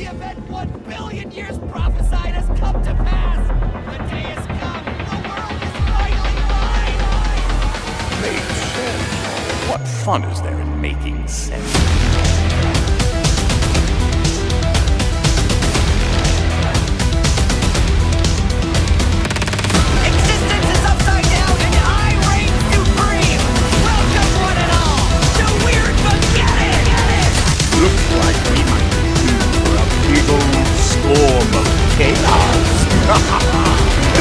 the event one billion years prophesied has come to pass! The day has come! The world is finally mine! Make sense! What fun is there in making sense?